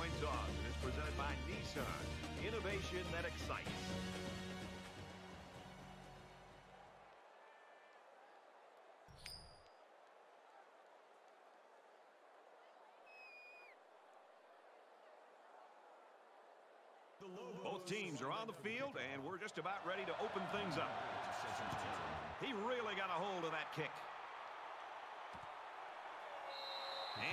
bring you the coin toss. It is presented by Nissan. Innovation that excites. Both teams are on the field, and we're just about ready to open things up. He really got a hold of that kick.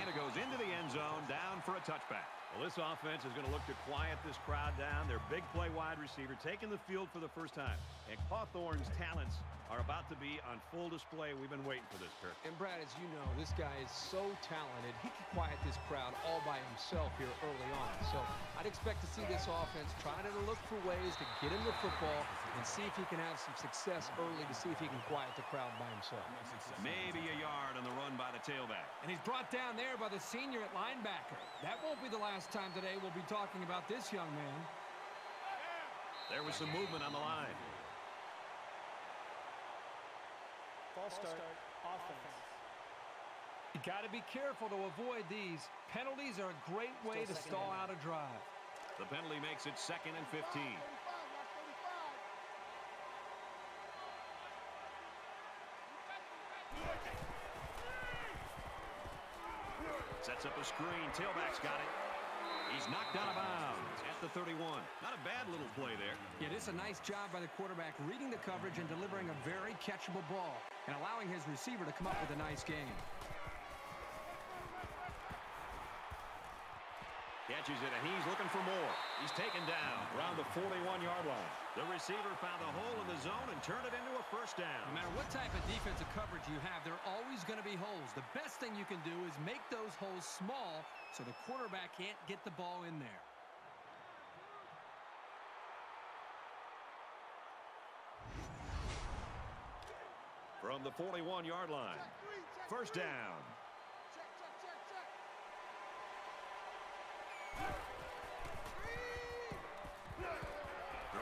And it goes into the end zone, down for a touchback. Well, this offense is going to look to quiet this crowd down. Their big play wide receiver taking the field for the first time. And Hawthorne's talents are about to be on full display. We've been waiting for this, Kirk. And Brad, as you know, this guy is so talented. He can quiet this crowd all by himself here early on. So I'd expect to see this offense trying to look for ways to get him the football and see if he can have some success early to see if he can quiet the crowd by himself. Maybe a yard on the run by the tailback. And he's brought down there by the senior at linebacker. That won't be the last time today we'll be talking about this young man. There was some movement on the line. False start, offense. You got to be careful to avoid these. Penalties are a great way to stall out a drive. The penalty makes it second and 15. Sets up a screen. Tailback's got it. He's knocked out of bounds at the 31. Not a bad little play there. Yeah, is a nice job by the quarterback reading the coverage and delivering a very catchable ball and allowing his receiver to come up with a nice game. Catches it, and he's looking for more. He's taken down around the 41-yard line. The receiver found a hole in the zone and turned it into a first down. No matter what type of defensive coverage you have, there are always going to be holes. The best thing you can do is make those holes small so the quarterback can't get the ball in there. From the 41-yard line, first down.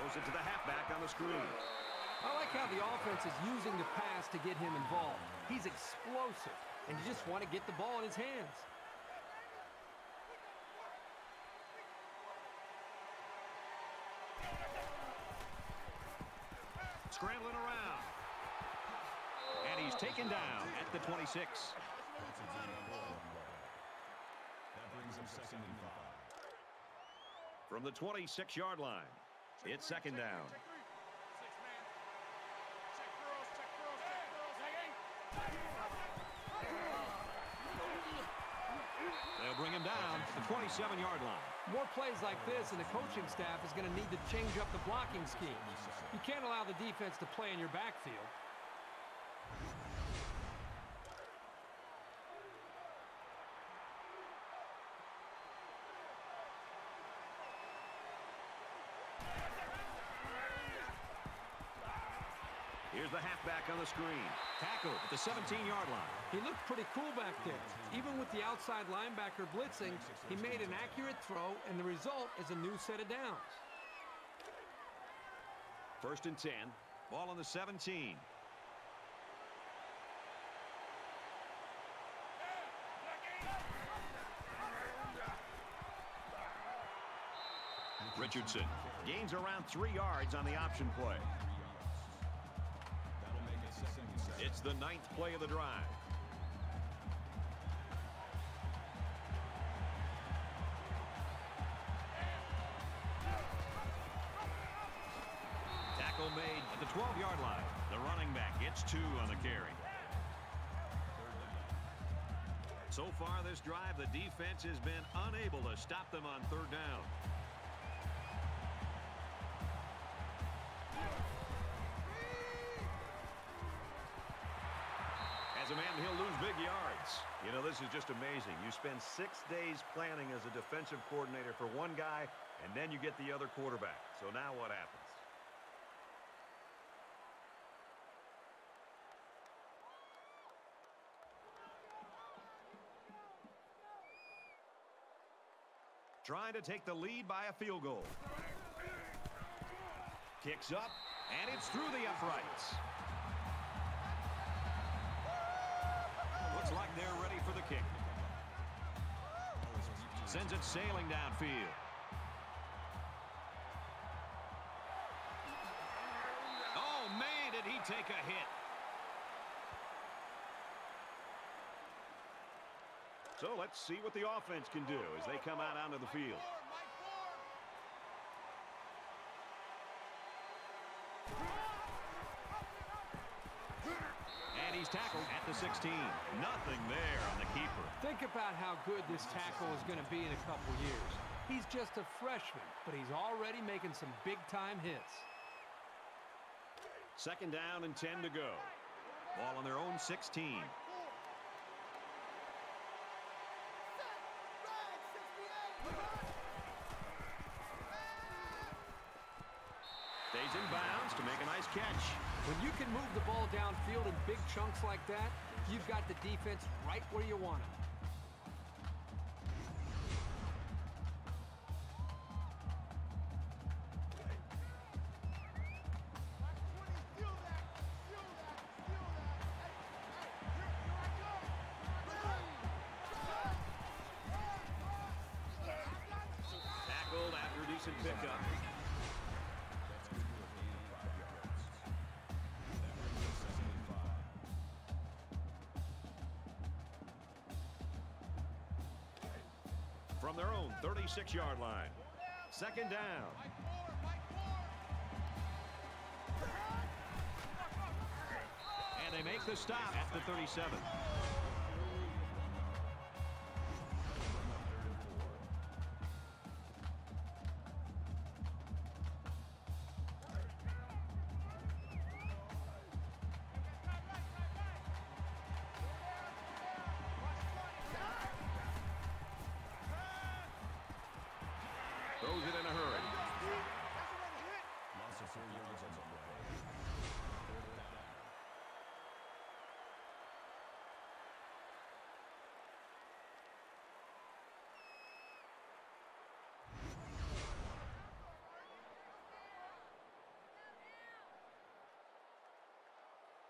Throws it to the halfback on the screen. I like how the offense is using the pass to get him involved. He's explosive, and you just want to get the ball in his hands. Scrambling around. And he's taken down at the 26. That brings him second and five. From the 26-yard line, it's second down. They'll bring him down to the 27-yard line. More plays like this, and the coaching staff is going to need to change up the blocking scheme. You can't allow the defense to play in your backfield. Here's the halfback on the screen. Tackle at the 17-yard line. He looked pretty cool back there. Even with the outside linebacker blitzing, he made an accurate throw, and the result is a new set of downs. First and 10. Ball on the 17. Richardson gains around three yards on the option play. It's the ninth play of the drive. Tackle made at the 12-yard line. The running back gets two on the carry. So far this drive, the defense has been unable to stop them on third down. This is just amazing. You spend six days planning as a defensive coordinator for one guy, and then you get the other quarterback. So now what happens? Trying to take the lead by a field goal. Kicks up, and it's through the uprights. Sends it sailing downfield. Oh, man, did he take a hit. So let's see what the offense can do as they come out onto the field. And he's tackled at the 16. Nothing there on the keeper. Think about how good this tackle is going to be in a couple years. He's just a freshman, but he's already making some big-time hits. Second down and 10 to go. Ball on their own 16. Stays in bounds to make a nice catch. When you can move the ball downfield in big chunks like that, you've got the defense right where you want it. Pickup. Their own 36-yard line. Second down. And they make the stop at the 37.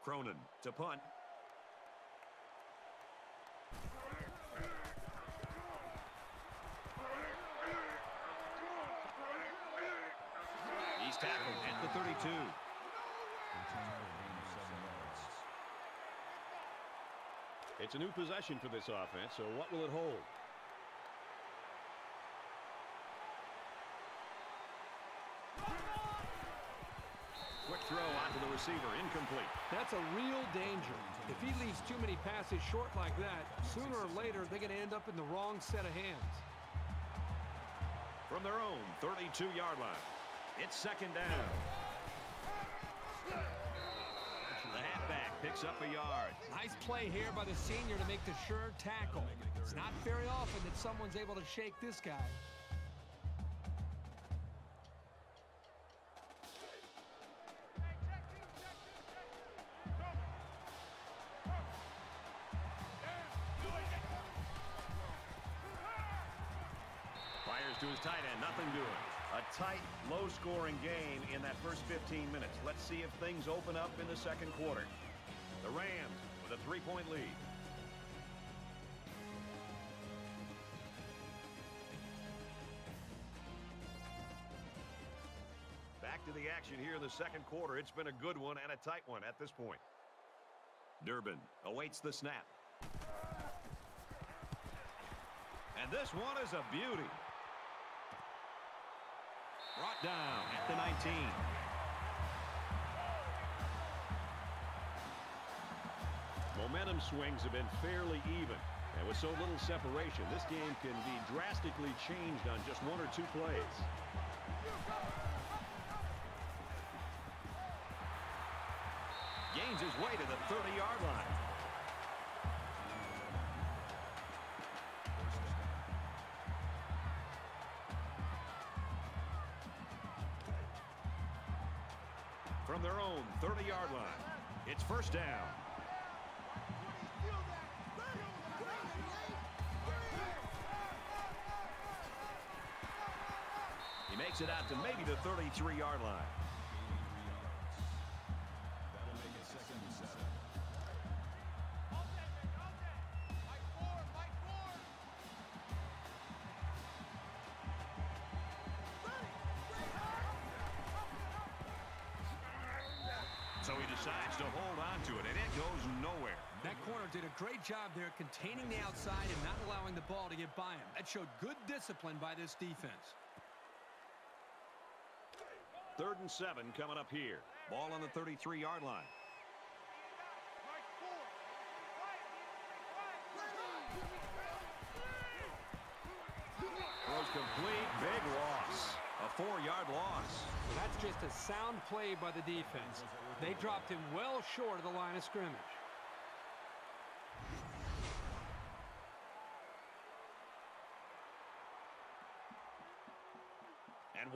Cronin to punt. He's tackled at the 32. Return for a gain of seven yards. It's a new possession for this offense, so what will it hold? Quick throw onto the receiver, incomplete. That's a real danger. If he leaves too many passes short like that, sooner or later they're going to end up in the wrong set of hands. From their own 32-yard line. It's second down. The halfback picks up a yard. Nice play here by the senior to make the sure tackle. It's not very often that someone's able to shake this guy. To his tight end, nothing doing. A tight, low-scoring game in that first 15 minutes. Let's see if things open up in the second quarter. The Rams with a three-point lead. Back to the action here in the second quarter. It's been a good one and a tight one at this point. Durbin awaits the snap. And this one is a beauty. Down at the 19. Momentum swings have been fairly even. And with so little separation, this game can be drastically changed on just one or two plays. Gains his way to the 30-yard line. From their own 30-yard line, it's first down. He makes it out to maybe the 33-yard line. Job there containing the outside and not allowing the ball to get by him. That showed good discipline by this defense. Third and seven coming up here. Ball on the 33-yard line. Throws complete. Big loss. A four-yard loss. That's just a sound play by the defense. They dropped him well short of the line of scrimmage.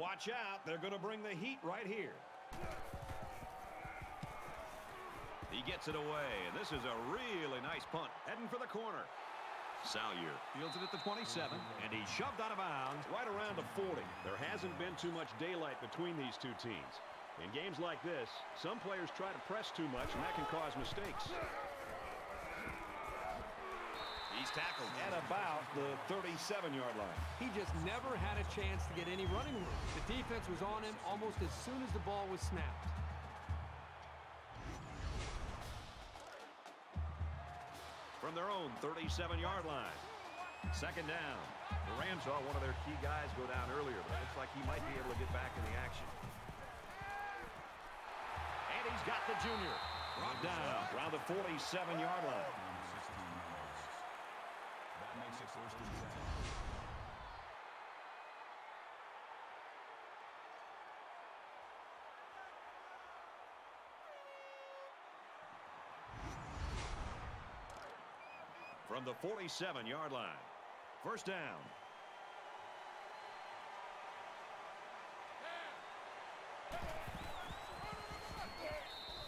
Watch out, they're going to bring the heat right here. He gets it away, and this is a really nice punt. Heading for the corner. Salyer fields it at the 27, and he's shoved out of bounds right around the 40. There hasn't been too much daylight between these two teams. In games like this, some players try to press too much, and that can cause mistakes. He's tackled at about the 37-yard line. He just never had a chance to get any running room. The defense was on him almost as soon as the ball was snapped. From their own 37-yard line. Second down. The Rams saw one of their key guys go down earlier, but it looks like he might be able to get back in the action. And he's got the junior. Brought down around the 47-yard line. That makes it first and 10. From the 47-yard line. First down.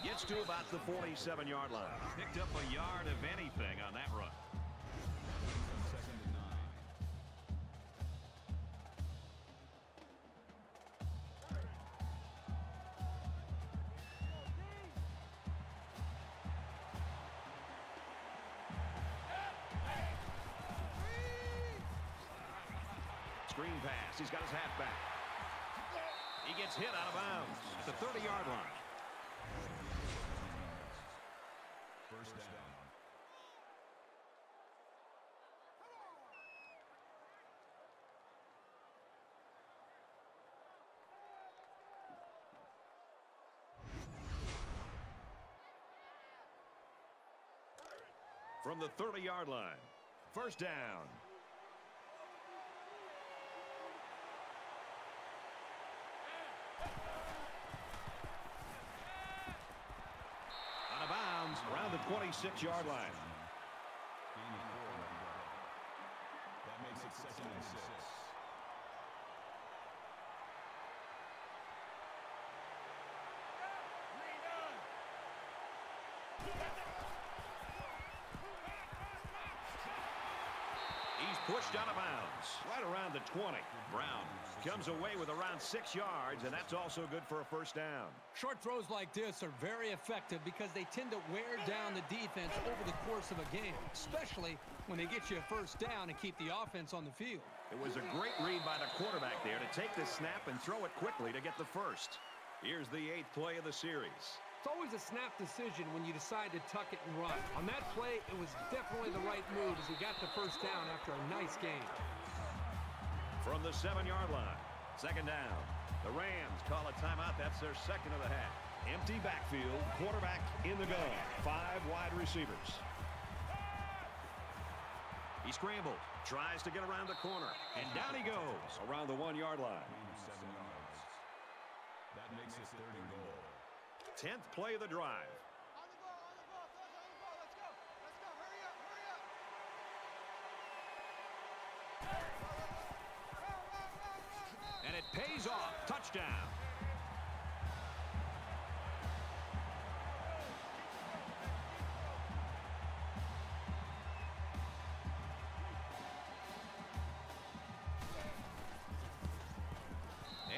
Gets to about the 47-yard line. Picked up a yard of anything on that run. Gets hit out of bounds at the 30-yard line. First down. From the 30-yard line. First down. Out of bounds around the 26-yard line. Gain of four on the play. That makes it second and six. He's pushed out of bounds right around the 20. Brown comes away with around six yards, and that's also good for a first down. Short throws like this are very effective because they tend to wear down the defense over the course of a game, especially when they get you a first down and keep the offense on the field. It was a great read by the quarterback there to take the snap and throw it quickly to get the first. Here's the eighth play of the series. It's always a snap decision when you decide to tuck it and run. On that play, it was definitely the right move as he got the first down after a nice game. From the seven-yard line, second down. The Rams call a timeout. That's their second of the half. Empty backfield, quarterback in the gun. Five wide receivers. He scrambled, tries to get around the corner, and down he goes around the one-yard line. That makes it third and goal. Tenth play of the drive. On the ball, on the ball, fellas, on the ball. Let's go. Let's go. Hurry up, hurry up. And it pays off. Touchdown.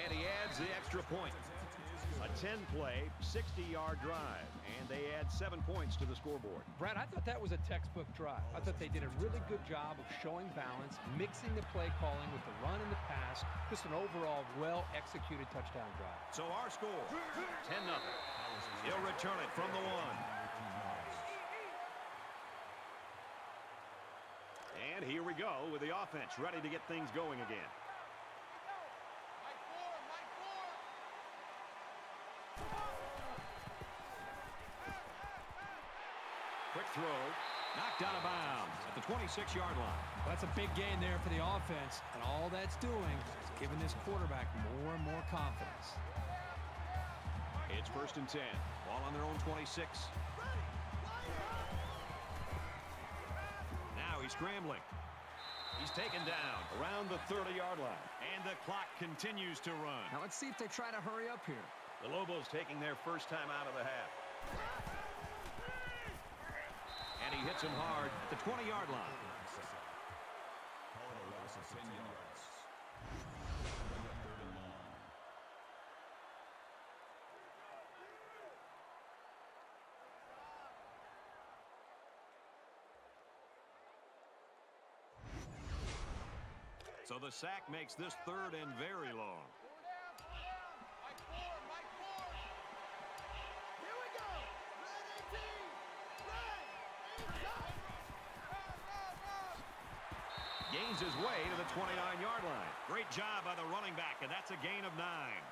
And he adds the extra point. A 10-play, 60-yard drive. And they add seven points to the scoreboard. Brad, I thought that was a textbook drive. I thought they did a really good job of showing balance, mixing the play calling with the run and the pass. Just an overall well-executed touchdown drive. So our score, 10-0. He'll return it from the one. And here we go with the offense ready to get things going again. Mike four, Mike four. Quick throw. Knocked out of bounds at the 26-yard line. That's a big gain there for the offense, and all that's doing is giving this quarterback more and more confidence. It's first and 10. Ball on their own 26. Now he's scrambling. He's taken down around the 30-yard line. And the clock continues to run. Now let's see if they try to hurry up here. The Lobos taking their first time out of the half. He hits him hard at the 20-yard line. Call it a loss of 10 yards. Third and long. So the sack makes this third and very long. Four down, four down. Mike four, Mike four. Here we go. Red 18. Red. Inside. Run, run, run. His way to the 29-yard line. Great job by the running back, and that's a gain of nine.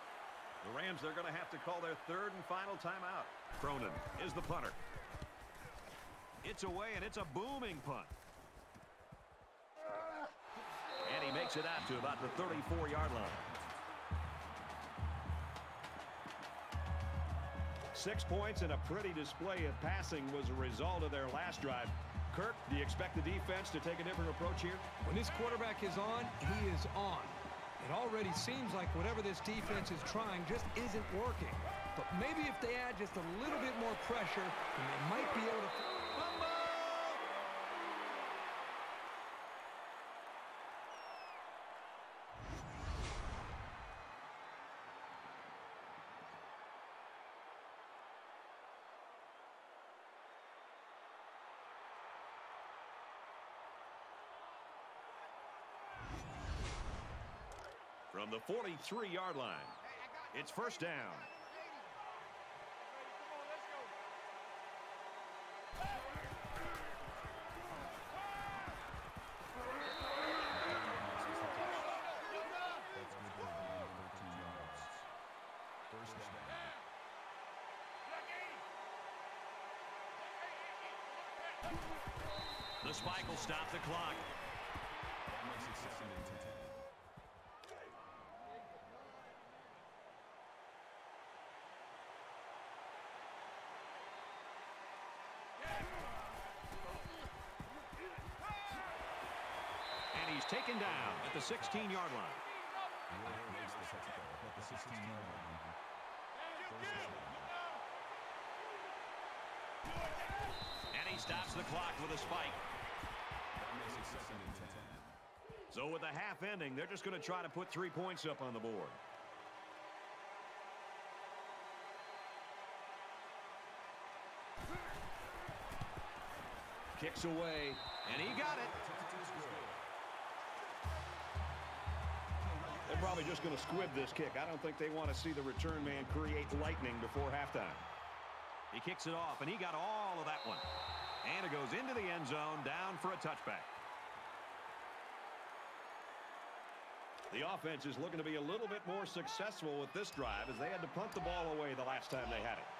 The Rams, they're going to have to call their third and final timeout. Cronin is the punter. It's away, and it's a booming punt. And he makes it out to about the 34-yard line. Six points and a pretty display of passing was a result of their last drive. Kirk, do you expect the defense to take a different approach here? When this quarterback is on, he is on. It already seems like whatever this defense is trying just isn't working. But maybe if they add just a little bit more pressure, then they might be able to... From the 43-yard line, it's first down. That's good for a gain of 13 yards. First down. The spike will stop the clock. That makes it second and 10. And he's taken down at the 16-yard line. Ward makes the touchdown at the 16-yard line. First down. And he stops the clock with a spike. That makes it second and 10. So with the half ending, they're just going to try to put three points up on the board. Kicks away, and he got it. Probably just going to squib this kick. I don't think they want to see the return man create lightning before halftime. He kicks it off, and he got all of that one. And it goes into the end zone, down for a touchback. The offense is looking to be a little bit more successful with this drive as they had to punt the ball away the last time they had it.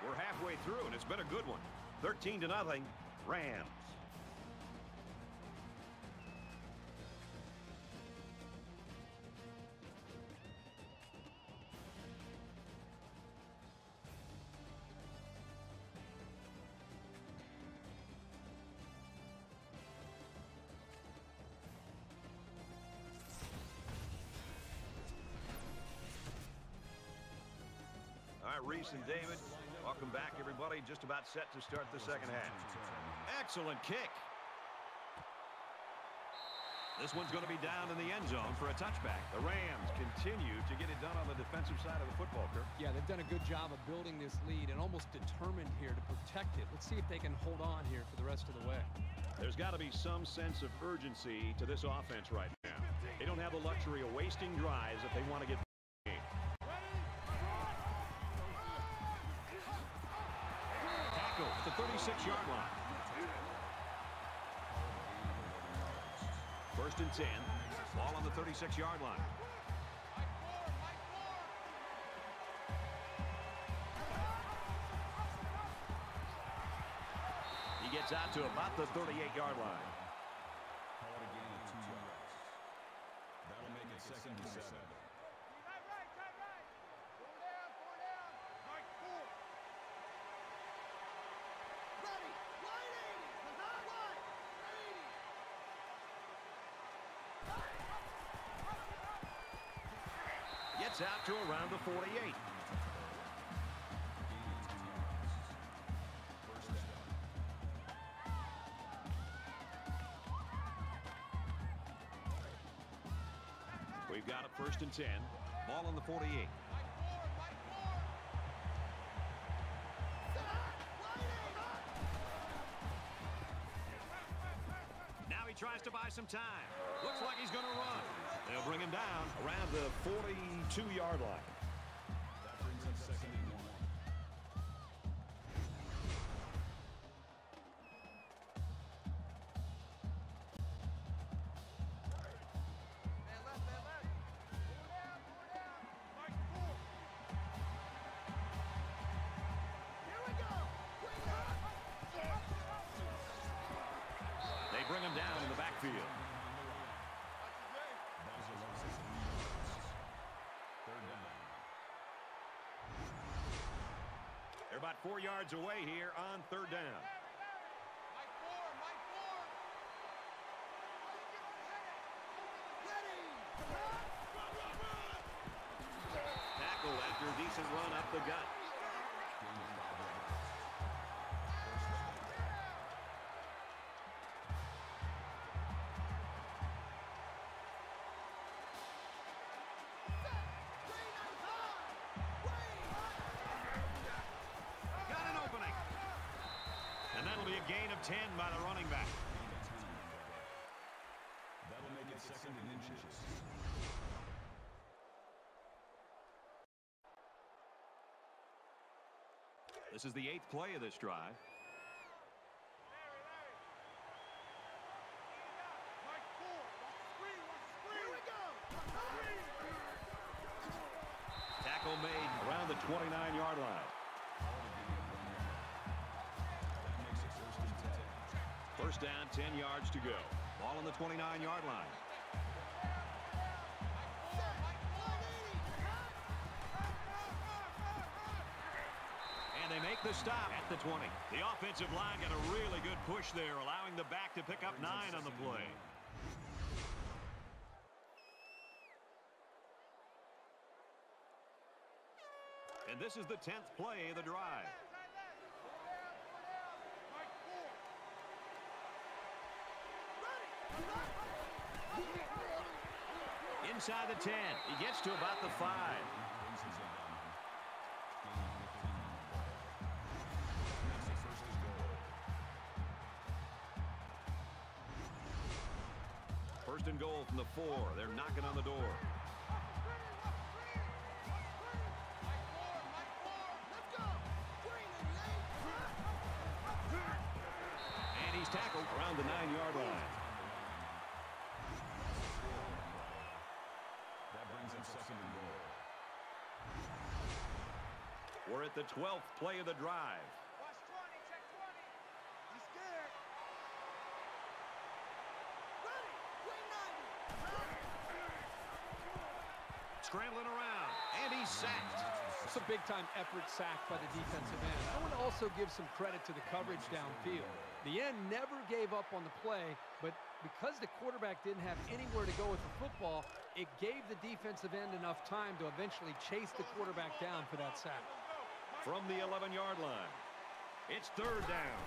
We're halfway through, and it's been a good one. 13 to nothing, Rams. Reese and David, welcome back, everybody. Just about set to start the second half. Excellent kick. This one's going to be down in the end zone for a touchback. The Rams continue to get it done on the defensive side of the football, Kirk. Yeah, they've done a good job of building this lead and almost determined here to protect it. Let's see if they can hold on here for the rest of the way. There's got to be some sense of urgency to this offense right now. They don't have the luxury of wasting drives if they want to get 36-yard line. First and 10. Ball on the 36-yard line. He gets out to about the 38-yard line. Call it a gain of two yards. That'll make it second and seven. Tight right, tight right. Four down, four down. Mike four. Ready. Wide 80. Wide, wide. 80. Gets out to around the 48. We've got it first and 10. Ball on the 48. Now he tries to buy some time. Looks like he's going to run. They'll bring him down around the 42-yard line. That bring him down in the backfield. Bowser loves his three yards. Third down. They're about four yards away here on third down. Mike four, Mike four. Ready. Tackle after a decent run up the gut. A gain of 10 by the running back. Gain of 10 on that play. That'll make it second and inches. This is the eighth play of this drive. Down, 10 yards to go. Ball on the 29-yard line. And they make the stop at the 20. The offensive line got a really good push there, allowing the back to pick up nine on the play. And this is the 10th play of the drive. Inside the 10. He gets to about the 5. Brings his head down. Gain of 15 on the play. That makes it first and goal. From the 4. They're knocking on the door. And he's tackled around the 9-yard line. That brings him second and goal. We're at the 12th play of the drive. Watch 20, check 20. He's scared. Ready, wing 90. Scrambling around. And he's sacked. It's a big-time effort sack by the defensive end. I want to also give some credit to the coverage downfield. The end never gave up on the play, but because the quarterback didn't have anywhere to go with the football, it gave the defensive end enough time to eventually chase the quarterback down for that sack. From the 11-yard line. It's third down.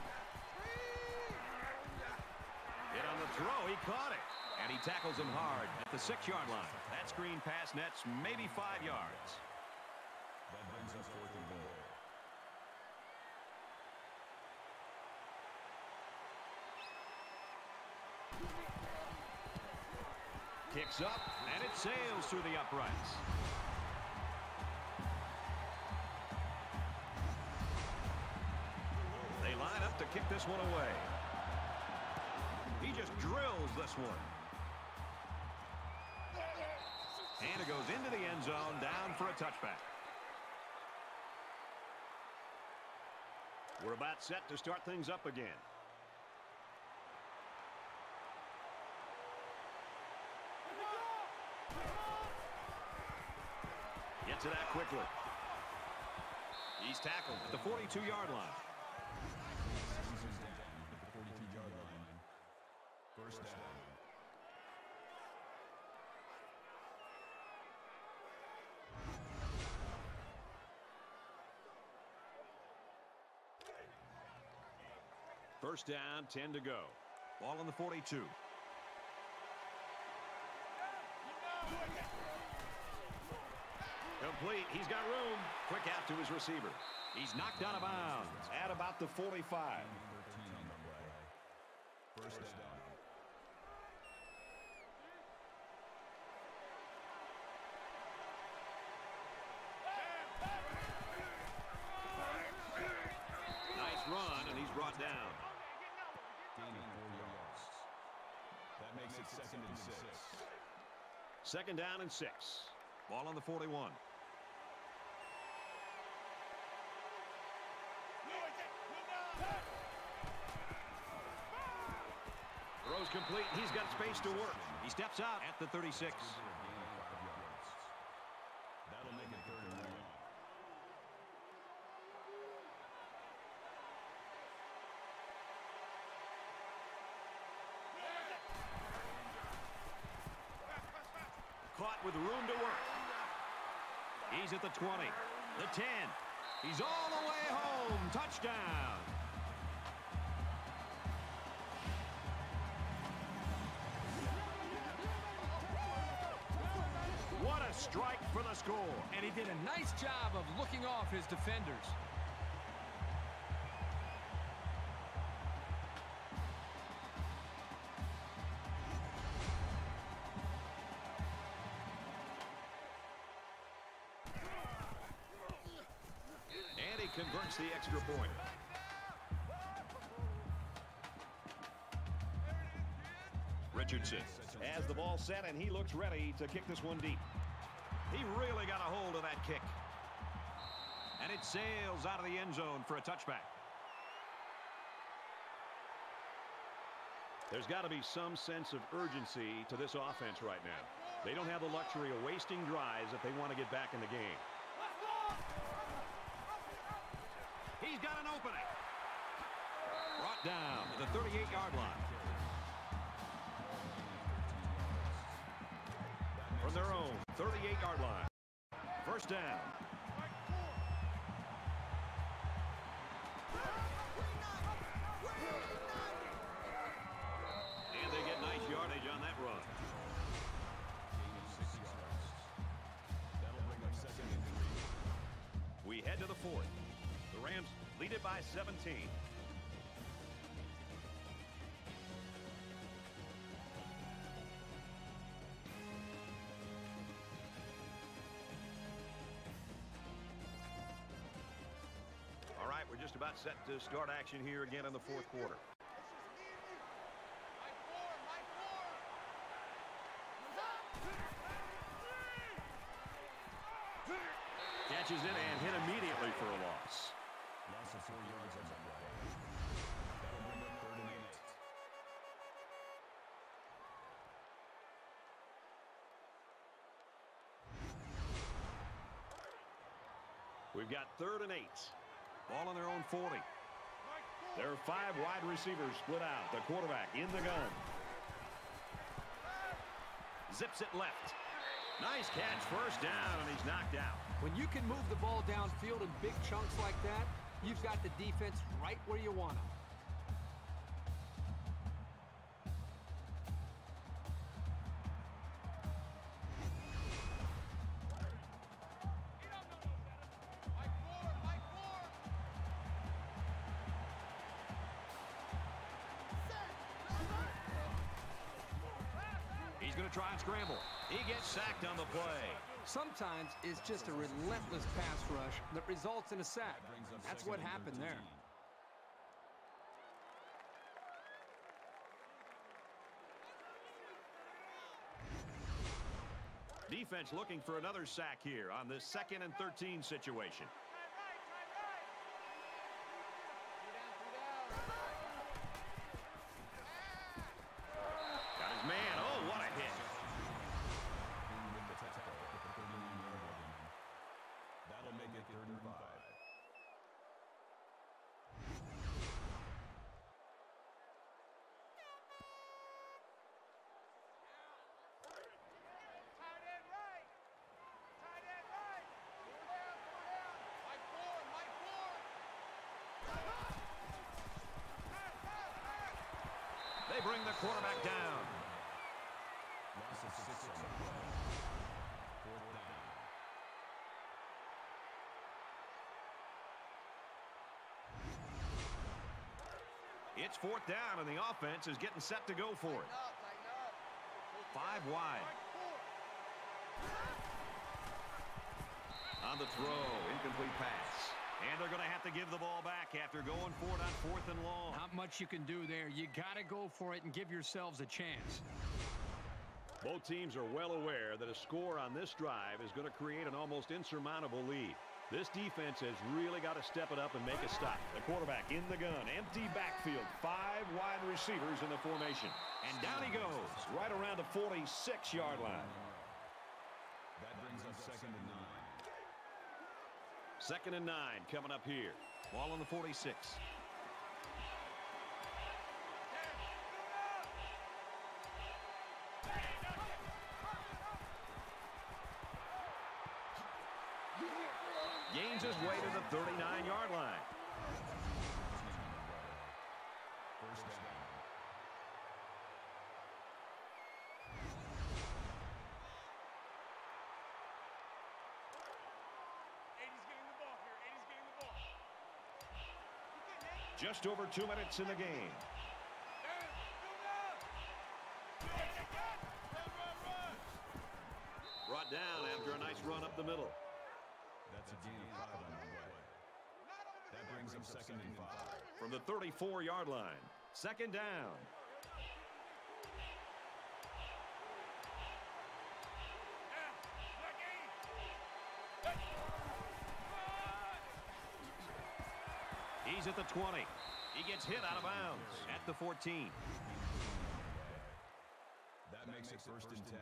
Hit on the throw. He caught it. And he tackles him hard at the six-yard line. That screen pass nets maybe five yards. That brings up fourth and goal. Kicks up, and it sails through the uprights. Kick this one away. He just drills this one. And it goes into the end zone, down for a touchback. We're about set to start things up again. Get to that quickly. He's tackled at the 42-yard line. At the 42-yard line. First down. First down, 10 to go. Ball on the 42. Complete. He's got room. Quick out to his receiver. He's knocked out of bounds at about the 45. 13 on the play. First down. Nice run, and he's brought down. Gaining four yards. That makes it second and six. Second down and six. Ball on the 41. Throws complete. He's got space to work. He steps out at the 36. Gaining five yards. That'll make it third and one. Caught with room to work. He's at the 20. The 10. He's all the way home. Touchdown. What a strike for the score. And he did a nice job of looking off his defenders. Point. Richardson has the ball set, and he looks ready to kick this one deep. He really got a hold of that kick. And it sails out of the end zone for a touchback. There's got to be some sense of urgency to this offense right now. They don't have the luxury of wasting drives if they want to get back in the game. He's got an opening. Brought down to the 38-yard line. From their own 38-yard line. First down. And they get nice yardage on that run. We head to the fourth. The Rams lead it by 17. All right, we're just about set to start action here again in the fourth quarter. We've got third and eight. Ball on their own 40. There are five wide receivers split out. The quarterback in the gun. Zips it left. Nice catch, first down, and he's knocked out. When you can move the ball downfield in big chunks like that, you've got the defense right where you want them. He's going to try and scramble. He gets sacked on the play. Sometimes it's just a relentless pass rush that results in a sack. That's what happened there. Defense looking for another sack here on this second and 13 situation. Got his man. Oh, what a hit. In with the tackle at the 39-yard line. That'll make it third and five. Tight end right. Tight end right. Four down, four down. Mike four, Mike four. Pass, pass, pass. They bring the quarterback down. Loss of six on the play. Fourth down. It's fourth down, and the offense is getting set to go for it. Tighten up, tighten up. Five wide. On the throw, incomplete pass. And they're going to have to give the ball back after going for it on fourth and long. Not much you can do there. You got to go for it and give yourselves a chance. Both teams are well aware that a score on this drive is going to create an almost insurmountable lead. This defense has really got to step it up and make a stop. The quarterback in the gun, empty backfield, five wide receivers in the formation. And down he goes, right around the 46-yard line. That brings up second and nine. Second and nine coming up here. Ball on the 46. 39-yard line. Just over two minutes in the game. Brought down after a nice run up the middle. second and five. From the 34-yard line, second down. He's at the 20. He gets hit out of bounds at the 14. That makes it first and 10.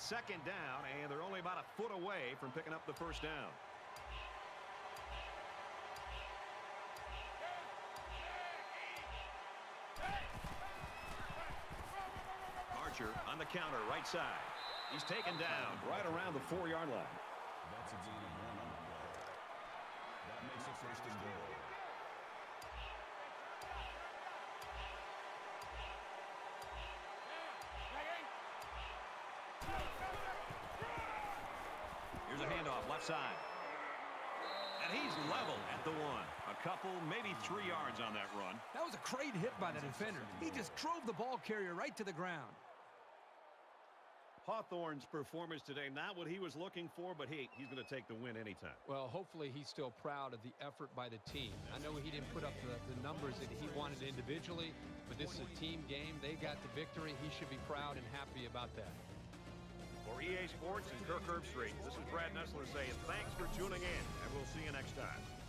It's second down, and they're only about a foot away from picking up the first down. Archer on the counter, right side. He's taken down right around the four-yard line. That's a. That makes it first and goal. Here's a handoff left side. And he's level at the one. A couple, maybe three yards on that run. That was a great hit by the defender. He just drove the ball carrier right to the ground. Hawthorne's performance today, not what he was looking for, but he, he's going to take the win anytime. Well, hopefully he's still proud of the effort by the team. I know he didn't put up the, the numbers that he wanted individually, but this is a team game. They got the victory. He should be proud and happy about that. For EA Sports and Kirk Herbstreit, this is Brad Nessler saying thanks for tuning in, and we'll see you next time.